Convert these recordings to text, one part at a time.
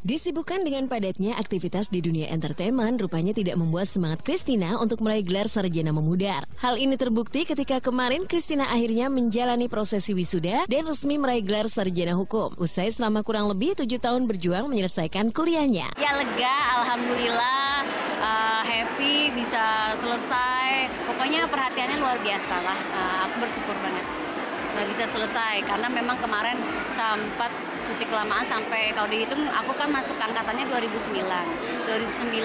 Disibukkan dengan padatnya aktivitas di dunia entertainment, rupanya tidak membuat semangat Christina untuk meraih gelar sarjana memudar. Hal ini terbukti ketika kemarin Christina akhirnya menjalani prosesi wisuda dan resmi meraih gelar sarjana hukum. Usai selama kurang lebih tujuh tahun berjuang menyelesaikan kuliahnya. Ya lega, alhamdulillah, uh, happy bisa selesai. Pokoknya perhatiannya luar biasa lah. Uh, aku bersyukur banget nggak bisa selesai. Karena memang kemarin sempat cuti kelamaan sampai kalau dihitung aku kan masuk angkatannya 2009 2009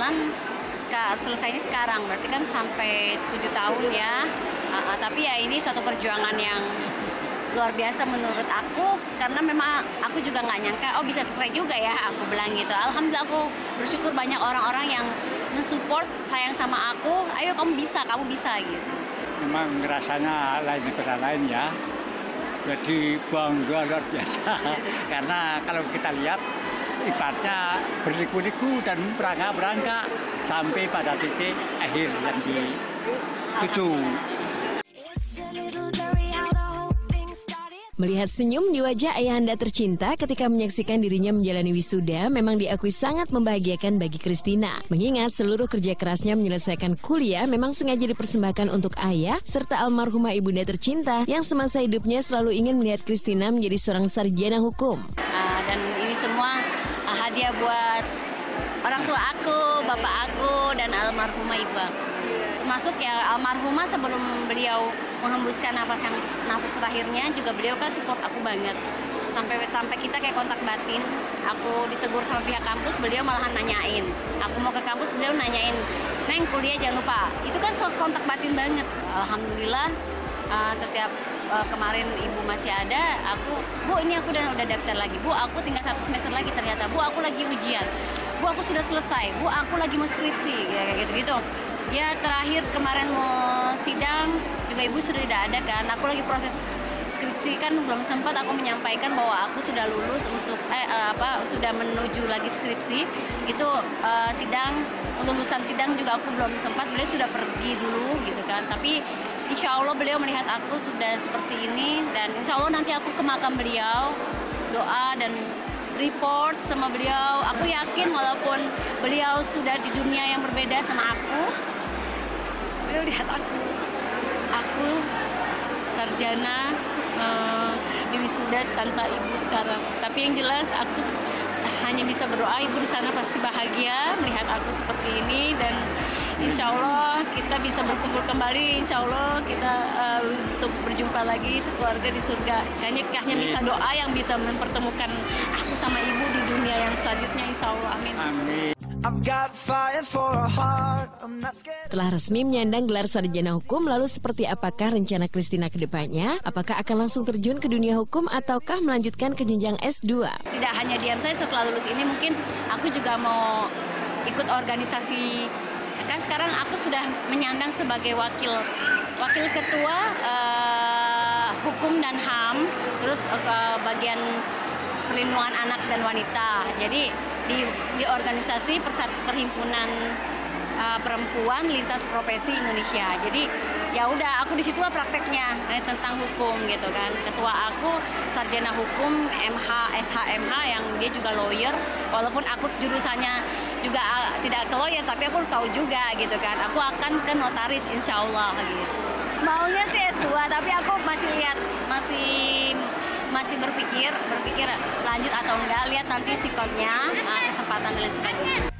selesainya sekarang. Berarti kan sampai tujuh tahun ya. Uh, tapi ya ini suatu perjuangan yang luar biasa menurut aku. Karena memang aku juga nggak nyangka oh bisa selesai juga ya aku bilang gitu. Alhamdulillah aku bersyukur banyak orang-orang yang mensupport sayang sama aku. Ayo kamu bisa kamu bisa gitu. Memang rasanya lain negara lain ya jadi bangga luar biasa karena kalau kita lihat ibaratnya berliku-liku dan berangka-berangka sampai pada titik akhir yang dituju. Melihat senyum di wajah ayahanda tercinta ketika menyaksikan dirinya menjalani wisuda memang diakui sangat membahagiakan bagi Christina. Mengingat seluruh kerja kerasnya menyelesaikan kuliah memang sengaja dipersembahkan untuk ayah serta almarhumah ibunda tercinta yang semasa hidupnya selalu ingin melihat Christina menjadi seorang sarjana hukum. Uh, dan ini semua uh, hadiah buat orang tua aku, bapak aku, dan almarhumah ibu aku. Termasuk ya almarhumah sebelum beliau menghembuskan nafas yang nafas terakhirnya juga beliau kan support aku banget. Sampai sampai kita kayak kontak batin, aku ditegur sama pihak kampus, beliau malahan nanyain. Aku mau ke kampus, beliau nanyain, "Neng, kuliah jangan lupa." Itu kan soal kontak batin banget. Alhamdulillah uh, setiap uh, kemarin ibu masih ada, aku, bu ini aku udah udah daftar lagi, bu aku tinggal satu semester lagi ternyata, bu aku lagi ujian, bu aku sudah selesai, bu aku lagi mau skripsi, kayak gitu gitu. Ya terakhir kemarin mau sidang juga ibu sudah tidak ada kan. Aku lagi proses skripsi kan belum sempat aku menyampaikan bahwa aku sudah lulus untuk eh apa sudah menuju lagi skripsi. Itu uh, sidang lulusan sidang juga aku belum sempat. Beliau sudah pergi dulu gitu kan. Tapi insya Allah beliau melihat aku sudah seperti ini dan insya Allah nanti aku ke makam beliau doa dan report sama beliau. Aku yakin walaupun beliau sudah di dunia yang berbeda sama aku, beliau lihat aku. Aku sarjana uh, di wisuda tanpa ibu sekarang. Tapi yang jelas aku hanya bisa berdoa ibu di sana pasti bahagia melihat aku seperti ini dan insya Allah kita bisa berkumpul kembali. Insya Allah kita uh, untuk berjumpa lagi sekeluarga di surga. Hanya hanya bisa doa yang bisa mempertemukan aku sama ibu di dunia yang selanjutnya insya Allah amin, amin. Telah resmi menyandang gelar sarjana hukum, lalu seperti apakah rencana Kristina ke depannya? Apakah akan langsung terjun ke dunia hukum ataukah melanjutkan ke jenjang S2? Tidak hanya diam saya setelah lulus ini mungkin aku juga mau ikut organisasi kan sekarang aku sudah menyandang sebagai wakil wakil ketua uh, hukum dan HAM terus uh, bagian perlindungan anak dan wanita. Jadi di, di organisasi Persat Perhimpunan uh, Perempuan Lintas Profesi Indonesia. Jadi ya udah aku di situlah prakteknya eh, tentang hukum gitu kan. Ketua aku sarjana hukum MH SHMH yang dia juga lawyer. Walaupun aku jurusannya juga uh, tidak ke lawyer tapi aku harus tahu juga gitu kan. Aku akan ke notaris insya Allah gitu. Maunya sih S2 tapi aku masih lihat masih masih berpikir berpikir lanjut atau enggak lihat nanti sikonnya kesempatan dan sebagainya